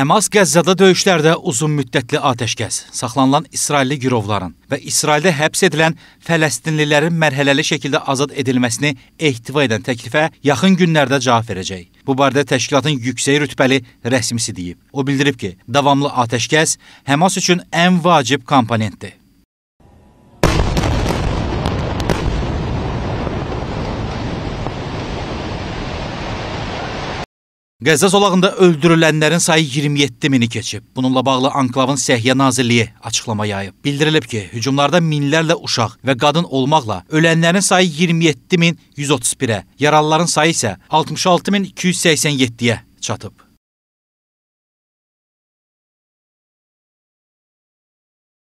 Həmas Qəzzada döyüşlərdə uzun müddətli atəşkəs, saxlanılan İsrailli girovların və İsraildə həbs edilən Fələstinlilərin mərhələli şəkildə azad edilməsini ehtiva edən təklifə yaxın günlərdə cavab verəcək. Bu barədə təşkilatın yüksək rütbəli rəsmisi deyib. O bildirib ki, davamlı atəşkəs Həmas üçün ən vacib komponentdir. Qəzza zolağında öldürülənlərin sayı 27 mini keçib. Bununla bağlı Anklavın Səhiyyə Nazirliyi açıqlama yayıb. Bildirilib ki, hücumlarda minlərlə uşaq və qadın olmaqla ölənlərin sayı 27 min 131-ə, yaralıların sayı isə 66 min 287-yə çatıb.